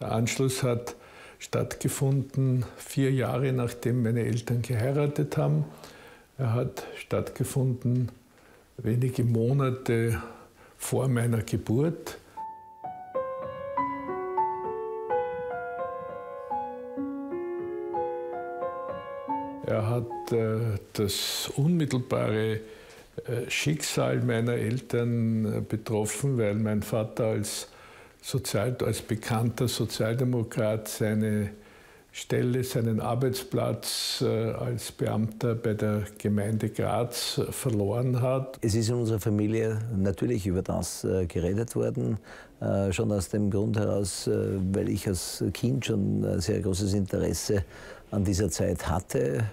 Der Anschluss hat stattgefunden vier Jahre nachdem meine Eltern geheiratet haben. Er hat stattgefunden wenige Monate vor meiner Geburt. Er hat äh, das unmittelbare äh, Schicksal meiner Eltern äh, betroffen, weil mein Vater als, Sozial als bekannter Sozialdemokrat seine Stelle, seinen Arbeitsplatz äh, als Beamter bei der Gemeinde Graz verloren hat. Es ist in unserer Familie natürlich über das äh, geredet worden, äh, schon aus dem Grund heraus, weil ich als Kind schon sehr großes Interesse an dieser Zeit hatte.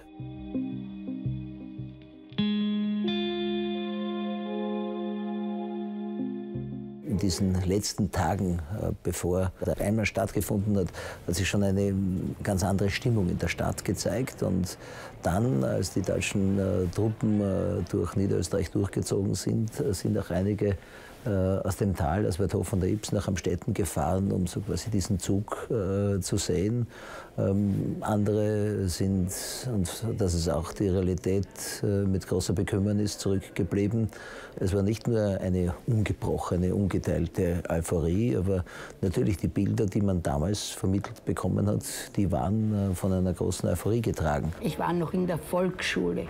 Diesen letzten Tagen, äh, bevor der einmal stattgefunden hat, hat sich schon eine ganz andere Stimmung in der Stadt gezeigt. Und dann, als die deutschen äh, Truppen äh, durch Niederösterreich durchgezogen sind, sind auch einige aus dem Tal, aus Werthof von der Ips nach Amstetten gefahren, um so quasi diesen Zug äh, zu sehen. Ähm, andere sind, und das ist auch die Realität, äh, mit großer Bekümmernis zurückgeblieben. Es war nicht nur eine ungebrochene, ungeteilte Euphorie, aber natürlich die Bilder, die man damals vermittelt bekommen hat, die waren äh, von einer großen Euphorie getragen. Ich war noch in der Volksschule.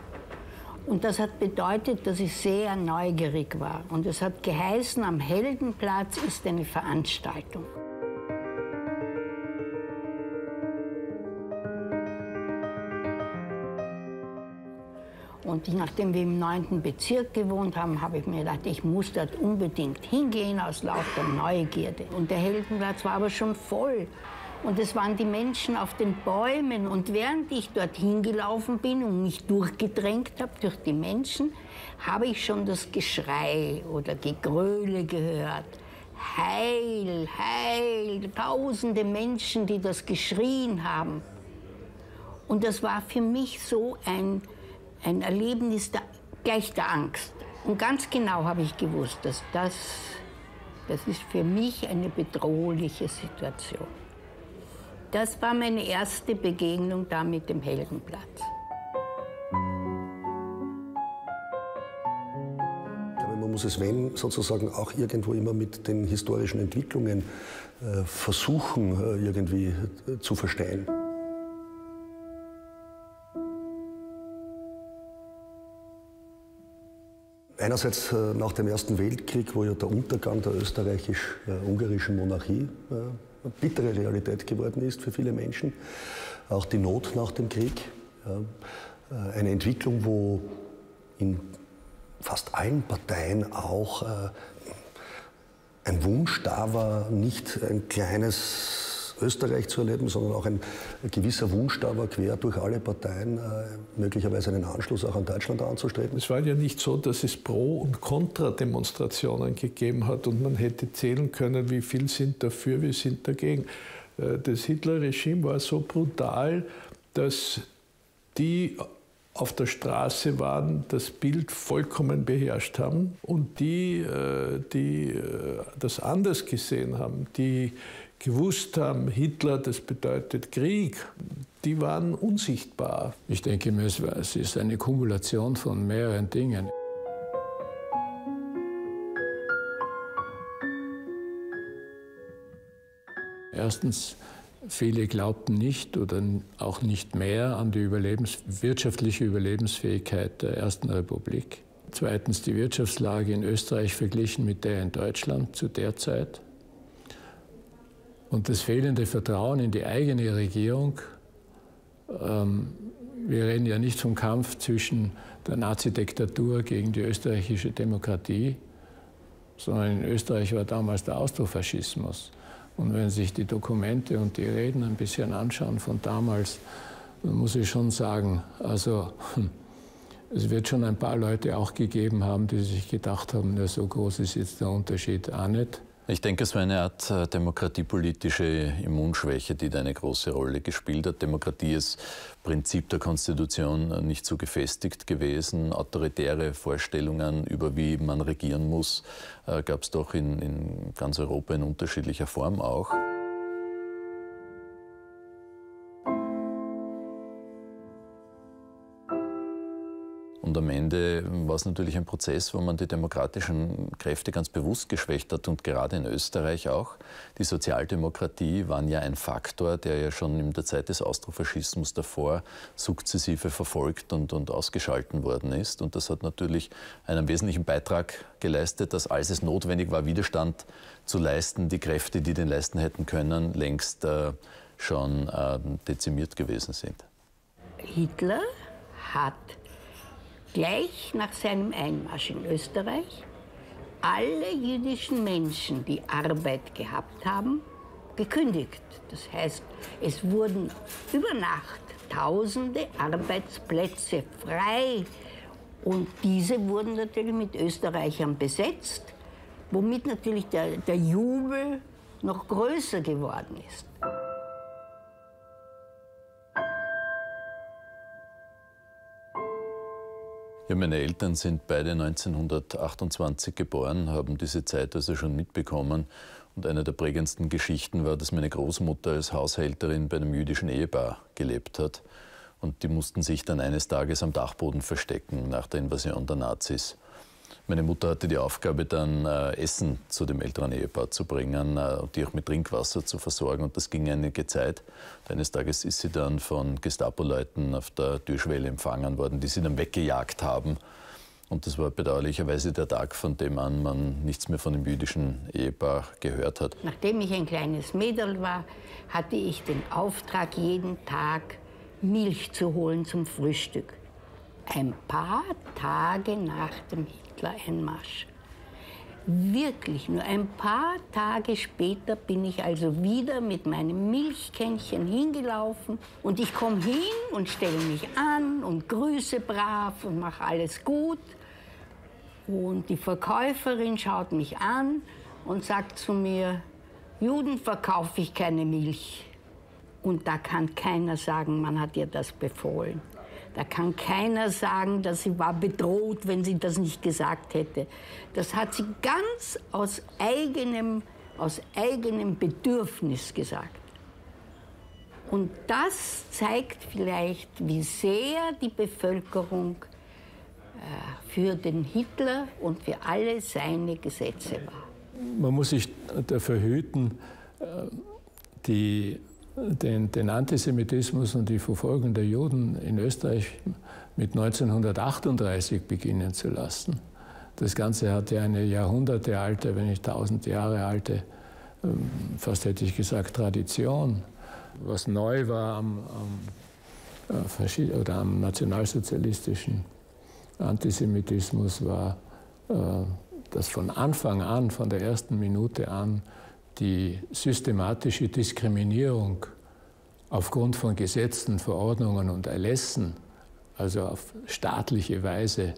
Und das hat bedeutet, dass ich sehr neugierig war. Und es hat geheißen, am Heldenplatz ist eine Veranstaltung. Und nachdem wir im 9. Bezirk gewohnt haben, habe ich mir gedacht, ich muss dort unbedingt hingehen aus lauter Neugierde. Und der Heldenplatz war aber schon voll. Und es waren die Menschen auf den Bäumen. Und während ich dorthin gelaufen bin und mich durchgedrängt habe durch die Menschen, habe ich schon das Geschrei oder Gegröle gehört. Heil, heil, tausende Menschen, die das geschrien haben. Und das war für mich so ein, ein Erlebnis der, gleich der Angst. Und ganz genau habe ich gewusst, dass das, das ist für mich eine bedrohliche Situation. Das war meine erste Begegnung da mit dem Heldenplatz. Man muss es, wenn, sozusagen auch irgendwo immer mit den historischen Entwicklungen äh, versuchen, äh, irgendwie äh, zu verstehen. Einerseits äh, nach dem Ersten Weltkrieg, wo ja der Untergang der österreichisch-ungarischen Monarchie äh, eine bittere Realität geworden ist für viele Menschen. Auch die Not nach dem Krieg. Äh, eine Entwicklung, wo in fast allen Parteien auch ein Wunsch da war, nicht ein kleines Österreich zu erleben, sondern auch ein, gewisser Wunsch da war, quer durch alle Parteien äh, möglicherweise einen Anschluss auch an Deutschland anzustreben. Es war ja nicht so, dass es Pro- und Kontra-Demonstrationen gegeben hat und man hätte zählen können, wie viel sind dafür, wie sind dagegen. Äh, das Hitler-Regime war so brutal, dass die auf der Straße waren, das Bild vollkommen beherrscht haben und die, äh, die das anders gesehen haben, die gewusst haben, Hitler, das bedeutet Krieg, die waren unsichtbar. Ich denke mir, es ist eine Kumulation von mehreren Dingen. Erstens, viele glaubten nicht oder auch nicht mehr an die Überlebens wirtschaftliche Überlebensfähigkeit der Ersten Republik. Zweitens die Wirtschaftslage in Österreich verglichen mit der in Deutschland zu der Zeit. Und das fehlende Vertrauen in die eigene Regierung, ähm, wir reden ja nicht vom Kampf zwischen der Nazi-Diktatur gegen die österreichische Demokratie, sondern in Österreich war damals der Austrofaschismus. Und wenn sich die Dokumente und die Reden ein bisschen anschauen von damals, dann muss ich schon sagen, also hm, es wird schon ein paar Leute auch gegeben haben, die sich gedacht haben, na, so groß ist jetzt der Unterschied auch nicht. Ich denke, es war eine Art äh, demokratiepolitische Immunschwäche, die da eine große Rolle gespielt hat. Demokratie ist Prinzip der Konstitution nicht so gefestigt gewesen. Autoritäre Vorstellungen über wie man regieren muss, äh, gab es doch in, in ganz Europa in unterschiedlicher Form auch. Und am Ende war es natürlich ein Prozess, wo man die demokratischen Kräfte ganz bewusst geschwächt hat und gerade in Österreich auch. Die Sozialdemokratie waren ja ein Faktor, der ja schon in der Zeit des Austrofaschismus davor sukzessive verfolgt und, und ausgeschalten worden ist. Und das hat natürlich einen wesentlichen Beitrag geleistet, dass als es notwendig war, Widerstand zu leisten, die Kräfte, die den leisten hätten können, längst äh, schon äh, dezimiert gewesen sind. Hitler hat gleich nach seinem Einmarsch in Österreich alle jüdischen Menschen, die Arbeit gehabt haben, gekündigt. Das heißt, es wurden über Nacht tausende Arbeitsplätze frei und diese wurden natürlich mit Österreichern besetzt, womit natürlich der, der Jubel noch größer geworden ist. Ja, meine Eltern sind beide 1928 geboren, haben diese Zeit also schon mitbekommen. Und eine der prägendsten Geschichten war, dass meine Großmutter als Haushälterin bei einem jüdischen Ehepaar gelebt hat. Und die mussten sich dann eines Tages am Dachboden verstecken nach der Invasion der Nazis. Meine Mutter hatte die Aufgabe, dann äh, Essen zu dem älteren Ehepaar zu bringen äh, und die auch mit Trinkwasser zu versorgen. Und das ging einige Zeit. Und eines Tages ist sie dann von Gestapo-Leuten auf der Türschwelle empfangen worden, die sie dann weggejagt haben. Und das war bedauerlicherweise der Tag, von dem an man nichts mehr von dem jüdischen Ehepaar gehört hat. Nachdem ich ein kleines Mädel war, hatte ich den Auftrag, jeden Tag Milch zu holen zum Frühstück. Ein paar Tage nach dem Hitler-Einmarsch. Wirklich, nur ein paar Tage später bin ich also wieder mit meinem Milchkännchen hingelaufen und ich komme hin und stelle mich an und grüße brav und mache alles gut. Und die Verkäuferin schaut mich an und sagt zu mir, Juden verkaufe ich keine Milch. Und da kann keiner sagen, man hat ihr das befohlen. Da kann keiner sagen, dass sie war bedroht, wenn sie das nicht gesagt hätte. Das hat sie ganz aus eigenem, aus eigenem Bedürfnis gesagt. Und das zeigt vielleicht, wie sehr die Bevölkerung äh, für den Hitler und für alle seine Gesetze war. Man muss sich dafür hüten, äh, die den, den, Antisemitismus und die Verfolgung der Juden in Österreich mit 1938 beginnen zu lassen. Das Ganze hat ja eine jahrhundertealte, wenn nicht tausend Jahre alte, ähm, fast hätte ich gesagt, Tradition. Was neu war am, am, äh, oder am nationalsozialistischen Antisemitismus war, äh, dass von Anfang an, von der ersten Minute an, die systematische Diskriminierung aufgrund von Gesetzen, Verordnungen und Erlässen, also auf staatliche Weise,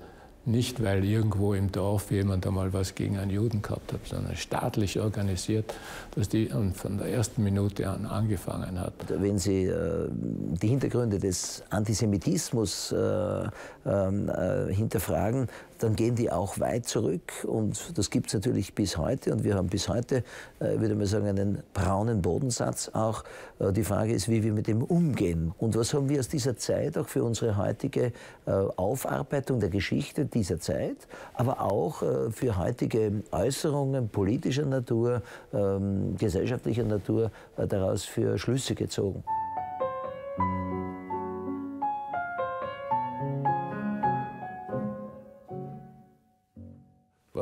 nicht weil irgendwo im Dorf jemand einmal was gegen einen Juden gehabt hat, sondern staatlich organisiert, dass die von der ersten Minute an angefangen hat. Wenn Sie äh, die Hintergründe des Antisemitismus äh, ähm, äh, hinterfragen, dann gehen die auch weit zurück und das gibt es natürlich bis heute und wir haben bis heute, äh, würde man sagen, einen braunen Bodensatz auch. Äh, die Frage ist, wie wir mit dem umgehen und was haben wir aus dieser Zeit auch für unsere heutige äh, Aufarbeitung der Geschichte dieser Zeit, aber auch äh, für heutige Äußerungen politischer Natur, ähm, gesellschaftlicher Natur äh, daraus für Schlüsse gezogen.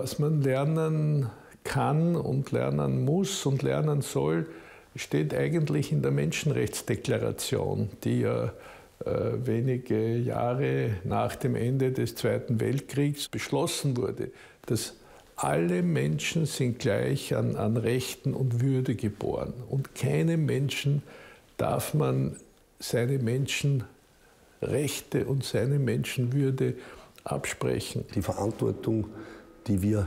Was man lernen kann und lernen muss und lernen soll, steht eigentlich in der Menschenrechtsdeklaration, die ja äh, wenige Jahre nach dem Ende des Zweiten Weltkriegs beschlossen wurde, dass alle Menschen sind gleich an, an Rechten und Würde geboren und keinem Menschen darf man seine Menschenrechte und seine Menschenwürde absprechen. Die Verantwortung die wir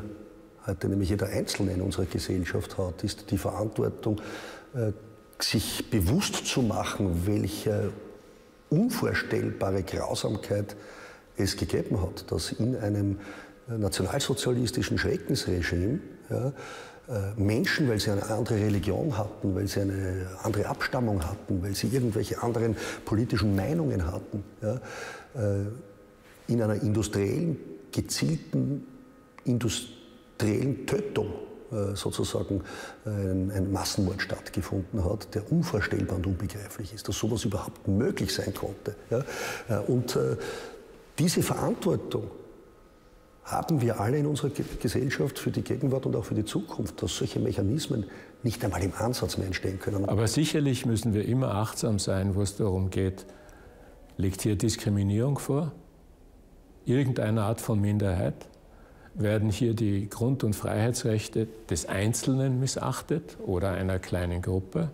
heute nämlich jeder Einzelne in unserer Gesellschaft hat, ist die Verantwortung, äh, sich bewusst zu machen, welche unvorstellbare Grausamkeit es gegeben hat, dass in einem nationalsozialistischen Schreckensregime ja, äh, Menschen, weil sie eine andere Religion hatten, weil sie eine andere Abstammung hatten, weil sie irgendwelche anderen politischen Meinungen hatten, ja, äh, in einer industriellen, gezielten industriellen Tötung äh, sozusagen ein, ein, Massenmord stattgefunden hat, der unvorstellbar und unbegreiflich ist, dass sowas überhaupt möglich sein konnte. Ja? Äh, und äh, diese Verantwortung haben wir alle in unserer Gesellschaft für die Gegenwart und auch für die Zukunft, dass solche Mechanismen nicht einmal im Ansatz mehr entstehen können. Aber sicherlich müssen wir immer achtsam sein, wo es darum geht, liegt hier Diskriminierung vor? Irgendeine Art von Minderheit? Werden hier die Grund- und Freiheitsrechte des Einzelnen missachtet oder einer kleinen Gruppe?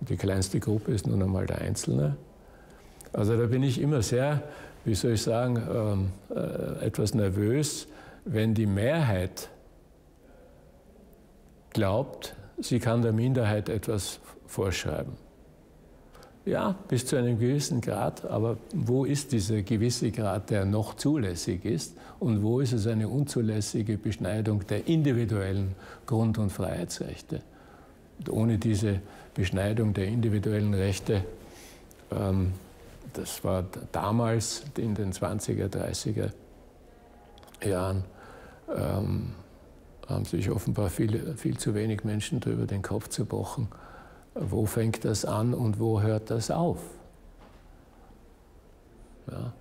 Die kleinste Gruppe ist nun einmal der Einzelne. Also da bin ich immer sehr wie soll ich sagen, ähm, äh, etwas nervös, wenn die Mehrheit glaubt, sie kann der Minderheit etwas vorschreiben. Ja, bis zu einem gewissen Grad, aber wo ist dieser gewisse Grad, der noch zulässig ist und wo ist es eine unzulässige Beschneidung der individuellen Grund- und Freiheitsrechte? Und ohne diese Beschneidung der individuellen Rechte ähm, das war damals in den 20er, 30er Jahren, ähm, haben sich offenbar viel, viel zu wenig Menschen darüber den Kopf zerbrochen. Wo fängt das an und wo hört das auf? Ja.